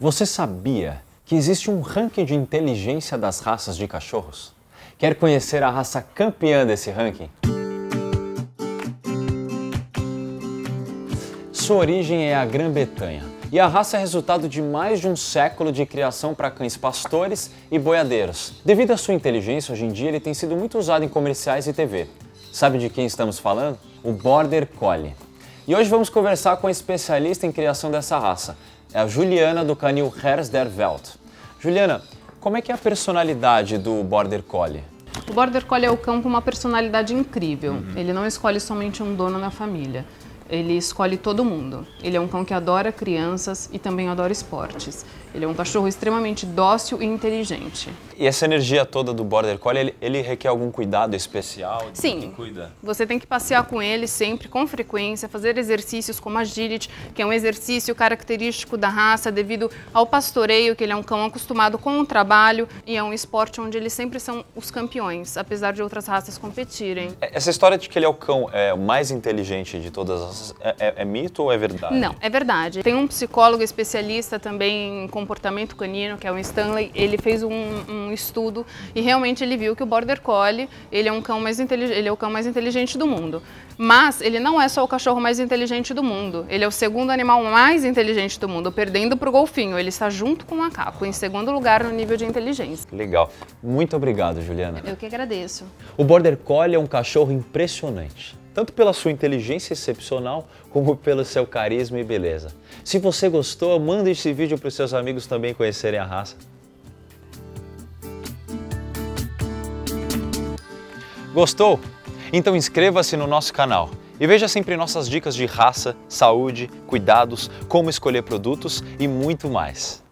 Você sabia que existe um ranking de inteligência das raças de cachorros? Quer conhecer a raça campeã desse ranking? Sua origem é a Grã-Bretanha e a raça é resultado de mais de um século de criação para cães pastores e boiadeiros. Devido à sua inteligência, hoje em dia ele tem sido muito usado em comerciais e TV. Sabe de quem estamos falando? O Border Collie. E hoje vamos conversar com a especialista em criação dessa raça, é a Juliana do canil Hers der Welt. Juliana, como é que é a personalidade do Border Collie? O Border Collie é o cão com uma personalidade incrível. Uhum. Ele não escolhe somente um dono na família. Ele escolhe todo mundo. Ele é um cão que adora crianças e também adora esportes. Ele é um cachorro extremamente dócil e inteligente. E essa energia toda do Border Collie, ele, ele requer algum cuidado especial? Sim. cuida? Você tem que passear com ele sempre, com frequência, fazer exercícios como agility, que é um exercício característico da raça devido ao pastoreio, que ele é um cão acostumado com o trabalho e é um esporte onde eles sempre são os campeões, apesar de outras raças competirem. É, essa história de que ele é o cão é, mais inteligente de todas as é, é, é mito ou é verdade? Não, é verdade. Tem um psicólogo especialista também em comportamento canino, que é o Stanley, ele fez um, um, estudo e realmente ele viu que o Border Collie, ele é, um cão mais ele é o cão mais inteligente do mundo. Mas ele não é só o cachorro mais inteligente do mundo, ele é o segundo animal mais inteligente do mundo, perdendo para o golfinho. Ele está junto com o macaco, em segundo lugar no nível de inteligência. Legal. Muito obrigado, Juliana. Eu que agradeço. O Border Collie é um cachorro impressionante tanto pela sua inteligência excepcional, como pelo seu carisma e beleza. Se você gostou, manda esse vídeo para os seus amigos também conhecerem a raça. Gostou? Então inscreva-se no nosso canal e veja sempre nossas dicas de raça, saúde, cuidados, como escolher produtos e muito mais.